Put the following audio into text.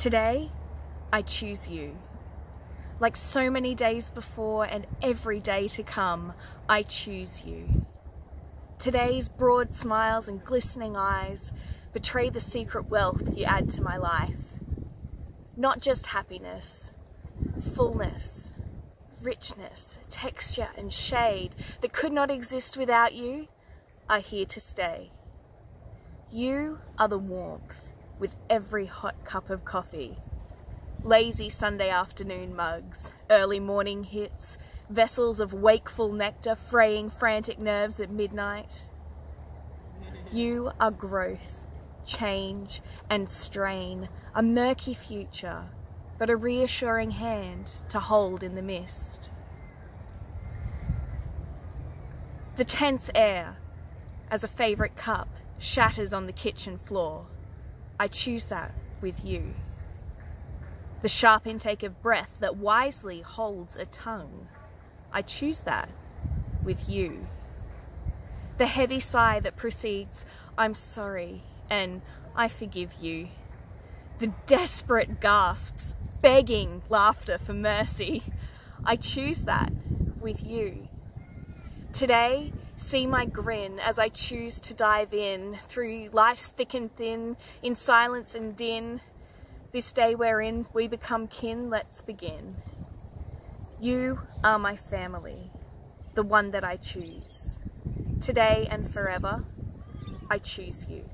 Today, I choose you. Like so many days before and every day to come, I choose you. Today's broad smiles and glistening eyes betray the secret wealth you add to my life. Not just happiness, fullness, richness, texture and shade that could not exist without you are here to stay. You are the warmth with every hot cup of coffee. Lazy Sunday afternoon mugs, early morning hits, vessels of wakeful nectar fraying frantic nerves at midnight. You are growth, change and strain, a murky future, but a reassuring hand to hold in the mist. The tense air, as a favourite cup, shatters on the kitchen floor. I choose that with you. The sharp intake of breath that wisely holds a tongue. I choose that with you. The heavy sigh that precedes, I'm sorry, and I forgive you. The desperate gasps, begging laughter for mercy. I choose that with you. Today, see my grin as I choose to dive in through life's thick and thin, in silence and din. This day wherein we become kin, let's begin. You are my family, the one that I choose. Today and forever, I choose you.